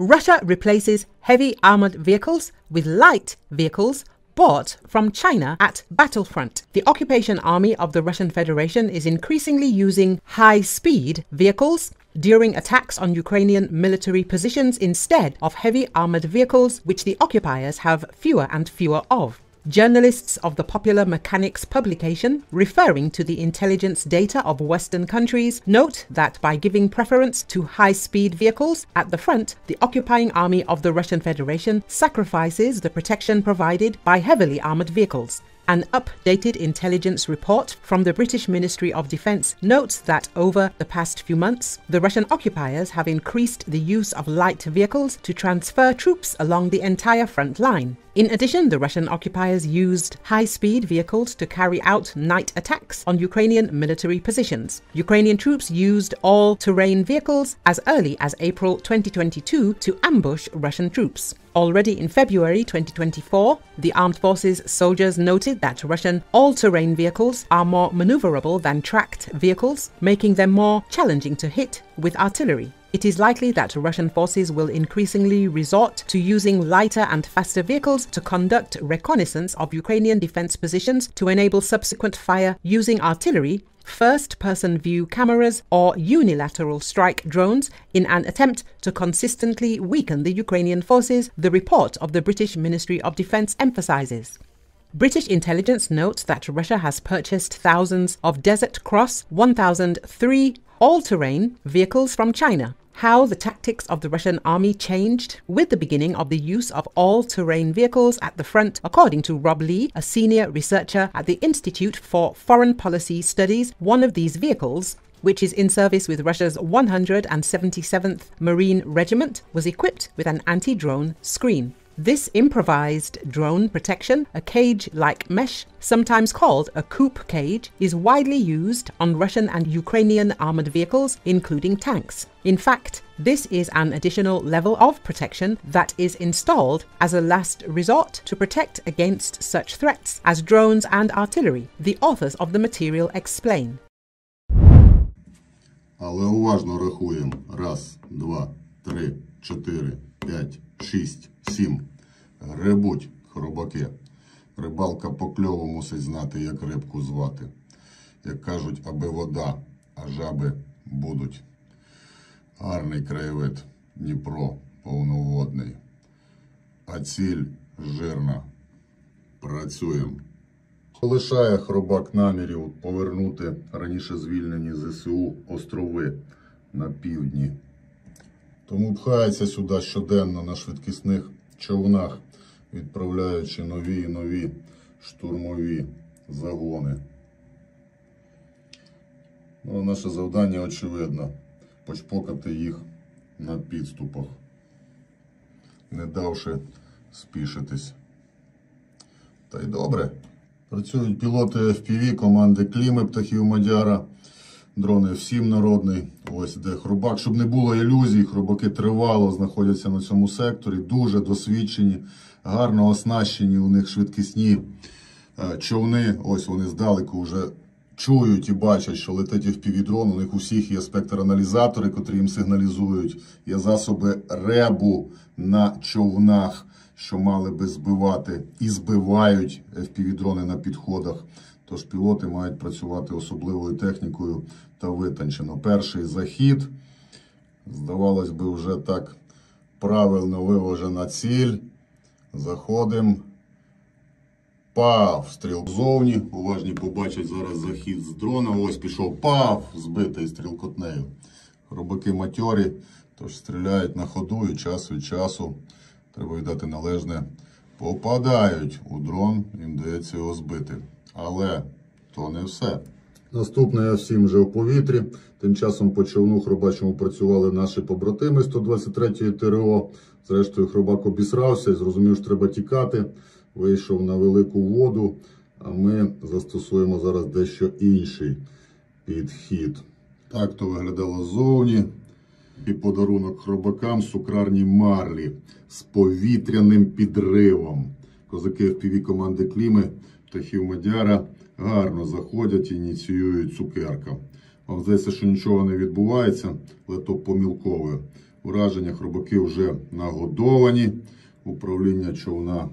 Russia replaces heavy armored vehicles with light vehicles bought from China at battlefront. The occupation army of the Russian Federation is increasingly using high speed vehicles during attacks on Ukrainian military positions instead of heavy armored vehicles, which the occupiers have fewer and fewer of. Journalists of the popular Mechanics publication, referring to the intelligence data of Western countries, note that by giving preference to high speed vehicles at the front, the occupying army of the Russian Federation sacrifices the protection provided by heavily armored vehicles. An updated intelligence report from the British Ministry of Defence notes that over the past few months, the Russian occupiers have increased the use of light vehicles to transfer troops along the entire front line. In addition, the Russian occupiers used high speed vehicles to carry out night attacks on Ukrainian military positions. Ukrainian troops used all terrain vehicles as early as April 2022 to ambush Russian troops. Already in February 2024, the armed forces soldiers noted that Russian all terrain vehicles are more maneuverable than tracked vehicles, making them more challenging to hit with artillery. It is likely that Russian forces will increasingly resort to using lighter and faster vehicles to conduct reconnaissance of Ukrainian defense positions to enable subsequent fire using artillery first person view cameras, or unilateral strike drones in an attempt to consistently weaken the Ukrainian forces, the report of the British Ministry of Defence emphasises. British intelligence notes that Russia has purchased thousands of Desert Cross 1003 all terrain vehicles from China how the tactics of the Russian army changed with the beginning of the use of all terrain vehicles at the front, according to Rob Lee, a senior researcher at the Institute for Foreign Policy Studies. One of these vehicles which is in service with Russia's 177th Marine Regiment, was equipped with an anti drone screen. This improvised drone protection, a cage-like mesh, sometimes called a coop cage, is widely used on Russian and Ukrainian armored vehicles, including tanks. In fact, this is an additional level of protection that is installed as a last resort to protect against such threats as drones and artillery, the authors of the material explain. Але уважно рахуємо. Раз, два, три, чотири, п'ять, Шість, сім. Гребуть, хробаки. Рибалка по кльову мусить знати, як рибку звати. Як кажуть, аби вода, а жаби будуть. Гарний краєвид, Дніпро повноводний. А ціль жирна. Працюємо. Лишає хробак намірів повернути раніше звільнені ЗСУ острови на півдні. Тому пхається сюди щоденно на швидкісних човнах, відправляючи нові і нові штурмові загони. Ну, Наше завдання очевидно почпокати їх на підступах, не давши спішитись. Та й добре. Працюють пілоти FPV команди Кліми птахів Мадяра. Дрони всім народний. Ось де хробак. Щоб не було ілюзій, хробаки тривало знаходяться на цьому секторі. Дуже досвідчені, гарно оснащені. У них швидкісні е, човни. Ось вони здалеку вже чують і бачать, що летить FPV-дрон. У них усіх є спектр-аналізатори, котрі їм сигналізують. Є засоби ребу на човнах, що мали би збивати і збивають FPV-дрони на підходах. Тож пілоти мають працювати особливою технікою та витончено. Перший захід, здавалось би, вже так правильно виважена ціль. Заходимо. Пав, стріл зовні. Уважні побачать зараз захід з дрона. Ось пішов пав, збитий стрілкотнею. Робаки матьорі, тож стріляють на ходу і час від часу, треба віддати належне, попадають у дрон, їм дається його збити. Але то не все. Наступне я всім вже в повітрі. Тим часом по човну хробачому працювали наші побратими 123-ї ТРО. Зрештою, хробак обісрався і зрозумів, що треба тікати. Вийшов на велику воду, а ми застосуємо зараз дещо інший підхід. Так то виглядало ззовні. І подарунок хробакам сукрарні марлі з повітряним підривом. Козаки FPV команди Кліми птахів Мадяра гарно заходять і ініціюють цукерка. Вам здається, що нічого не відбувається, але то помілкове враження. Хробаки вже нагодовані. Управління човна.